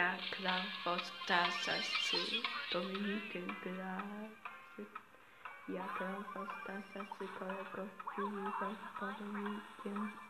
Maria Clavosta Sassi, Dominique Glass, Ja Clavosta Sassi, Kolego Filipa, Dominique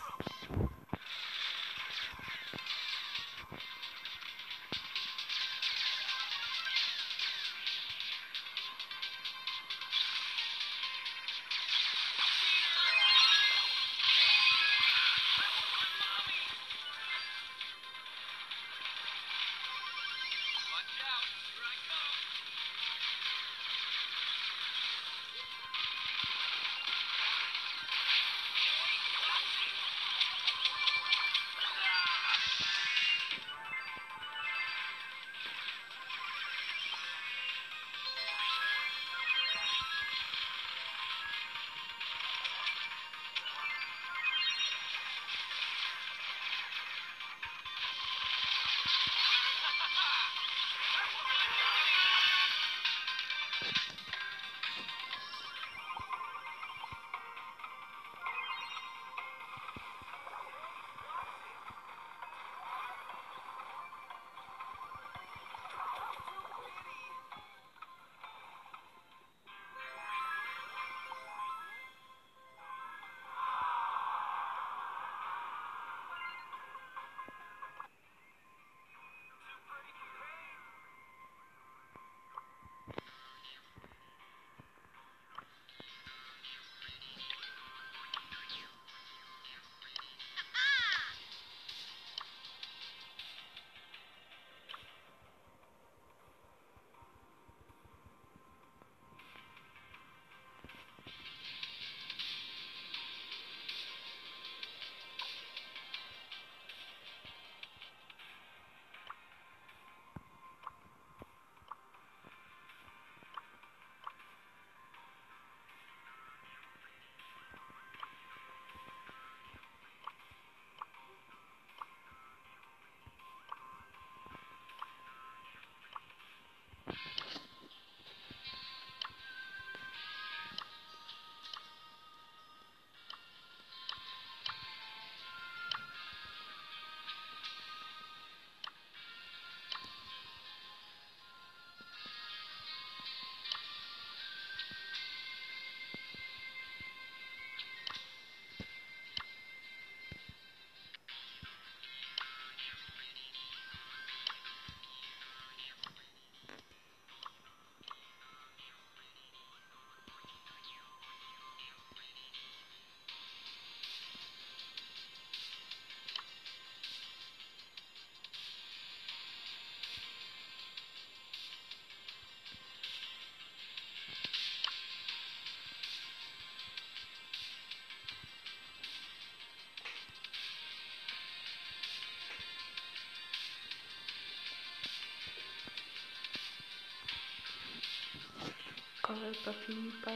kolega Filipa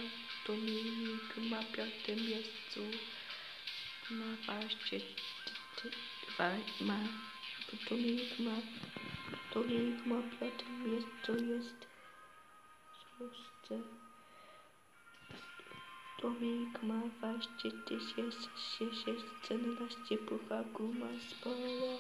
Dominik ma piątym miejscu. Ma właśnie ty- wa- ma Dominik ma Dominik ma piątym miejscu jest szósty. Dominik ma właśnie tysiąc czternaście puchaków ma sporo.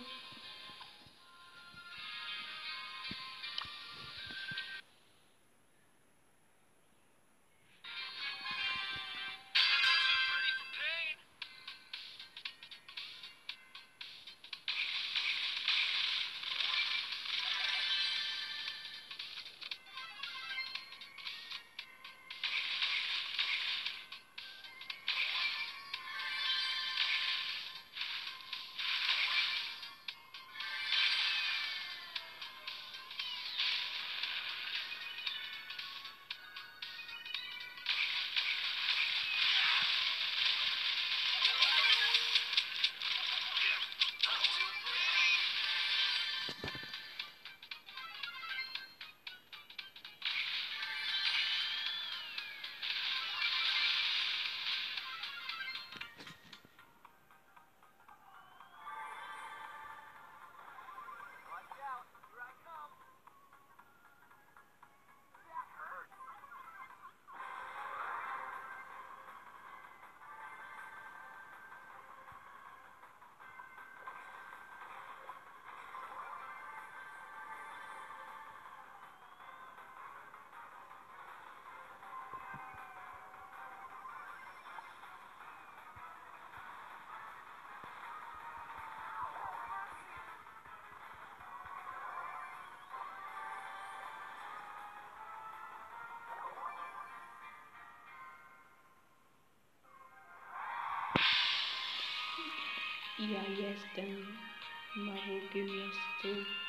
Ja jestem na drugim miejscu. Time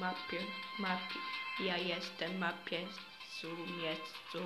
mapie, mapie, ja jestem mapie su miejscu.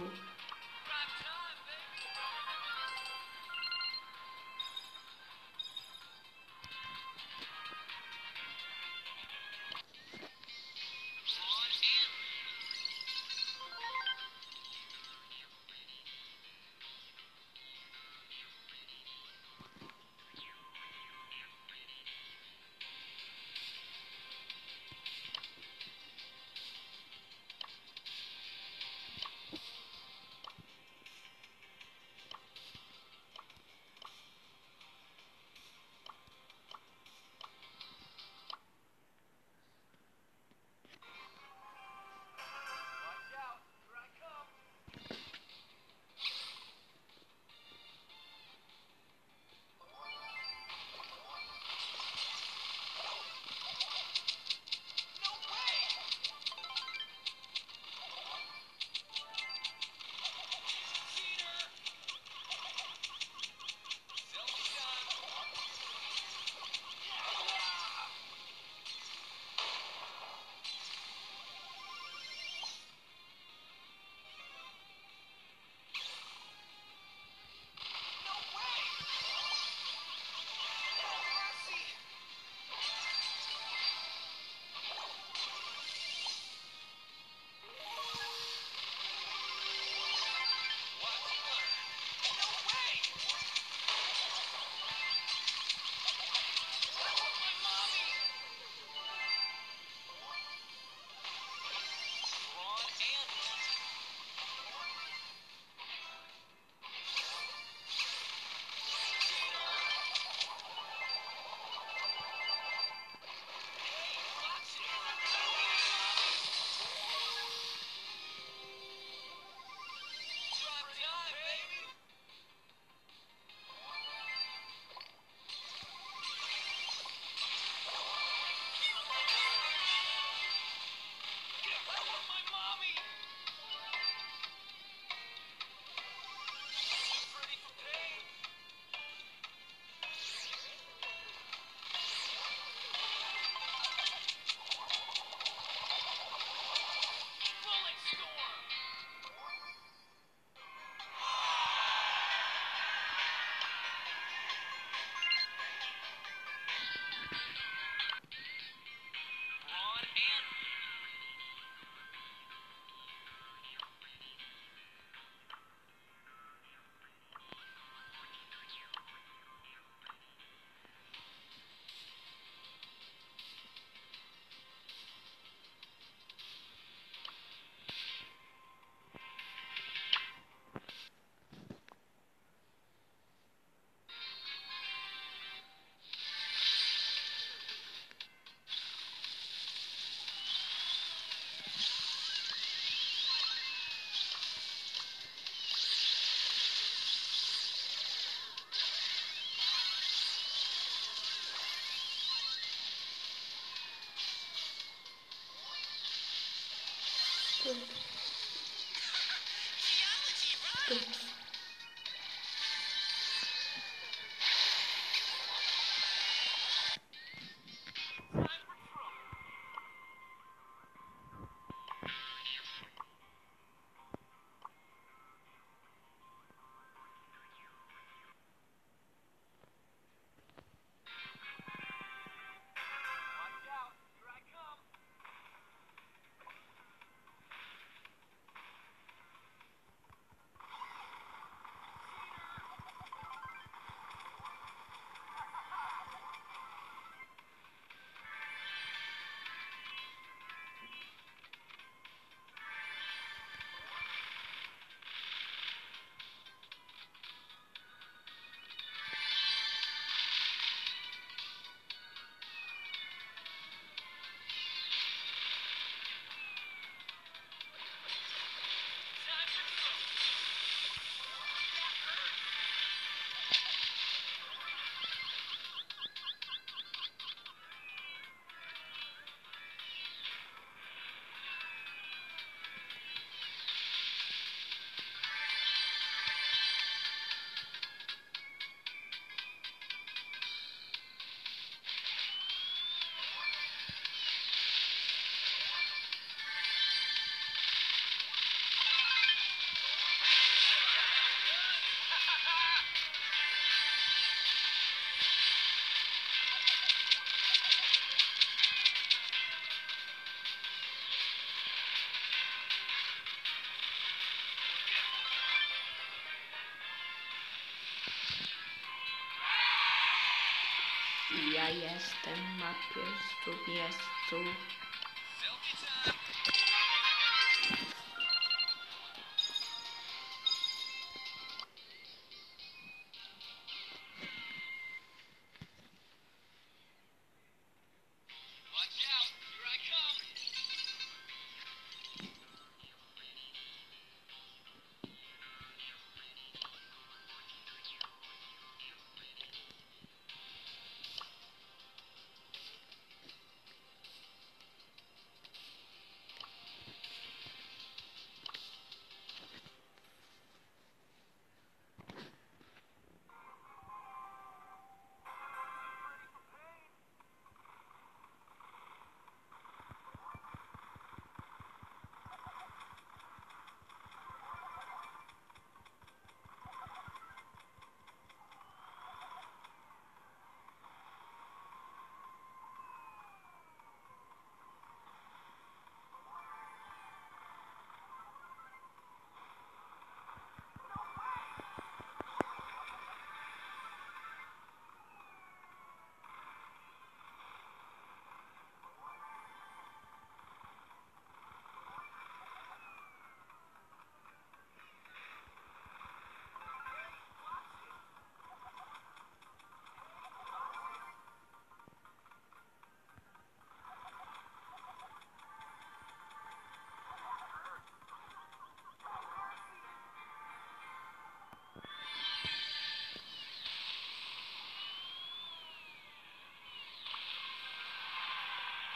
Jestem na pierwszym miejscu.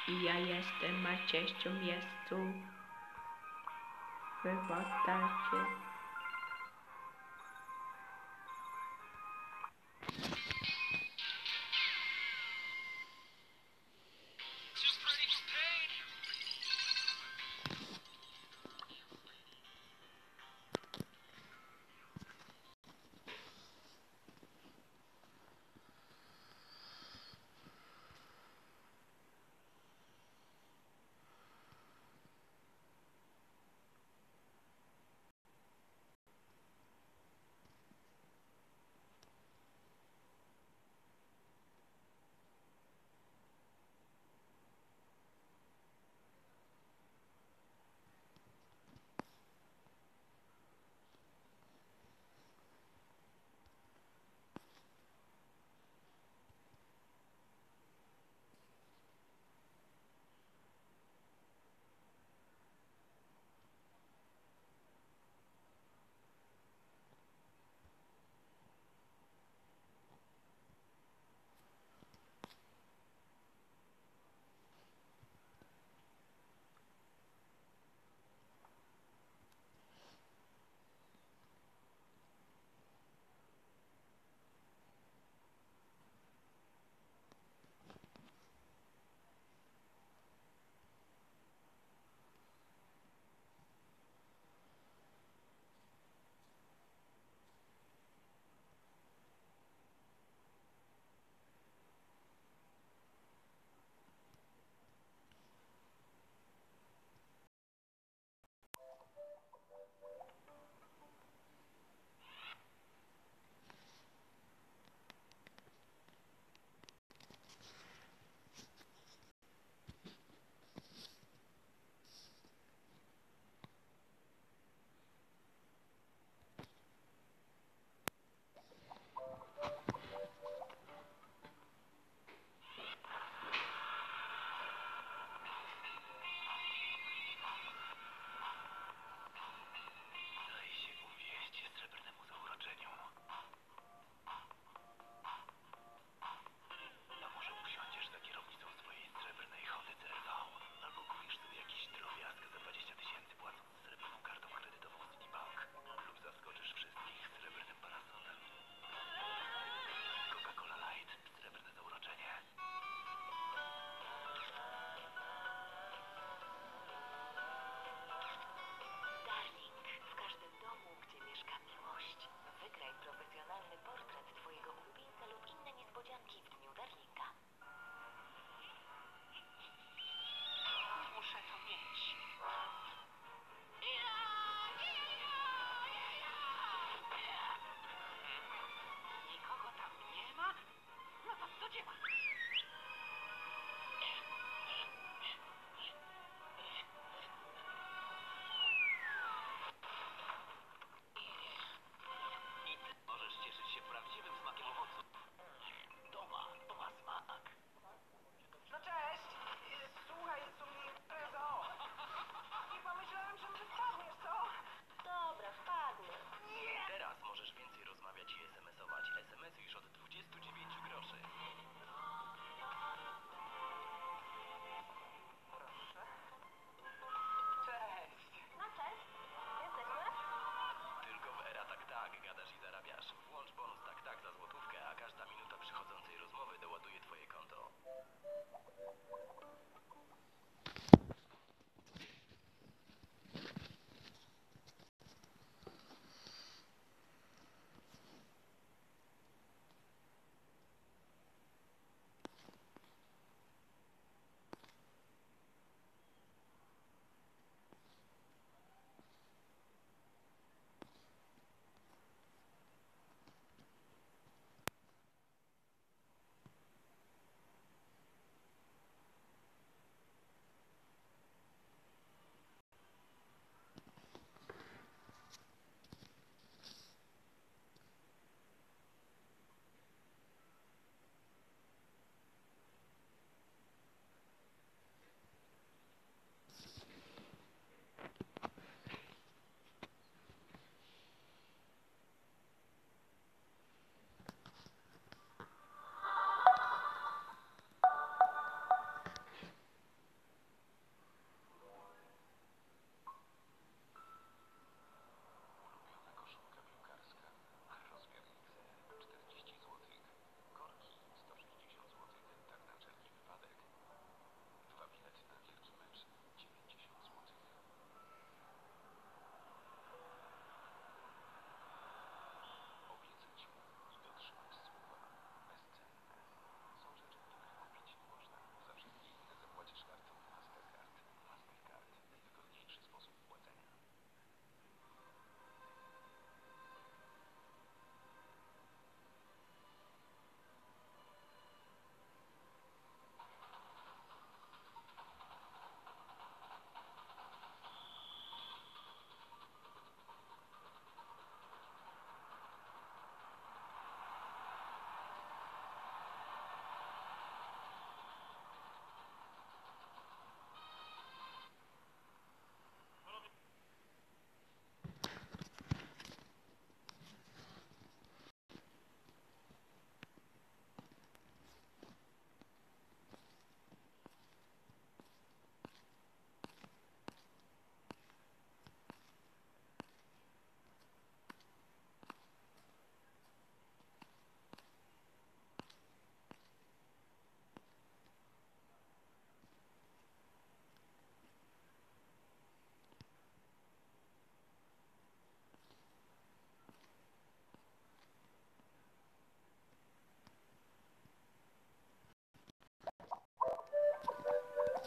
Ja jestem na trzecim miejscu. Wypadacie.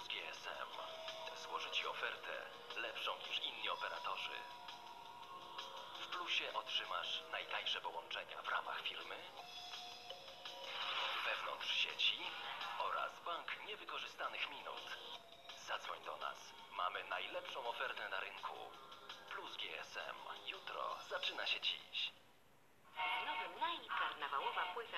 Plus GSM. Złoży Ci ofertę lepszą niż inni operatorzy. W Plusie otrzymasz najtańsze połączenia w ramach firmy, wewnątrz sieci oraz bank niewykorzystanych minut. Zadzwoń do nas. Mamy najlepszą ofertę na rynku. Plus GSM. Jutro zaczyna się dziś. W nowym Nike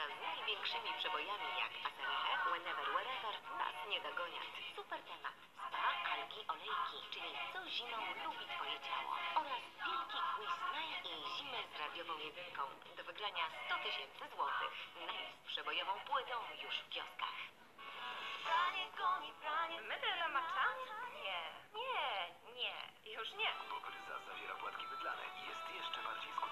z największymi przebojami jak Asarehe, Whenever, Wherever, nas nie dogoniać. Super temat. Spa, algi, olejki, czyli co zimą lubi twoje ciało. Oraz wielki quiz Nike i zimę z radiową jedynką. Do wygrania 100 tysięcy złotych. Nike z przebojową płytą już w kioskach. Pranie goni, pranie... Medela macza? Nie, nie, nie, już nie. Bo bryza zawiera płatki mydlane i jest jeszcze bardziej skuteczna.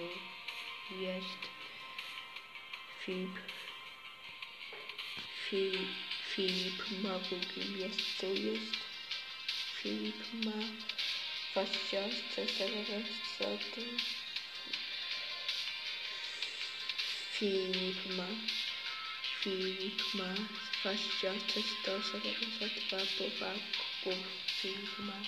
tu jest Filip. Filip, Filip ma w drugim miejscu jest Filip ma w 2000 Filip ma Filip ma 2172 pułapków Filip ma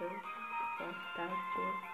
Twitter, contato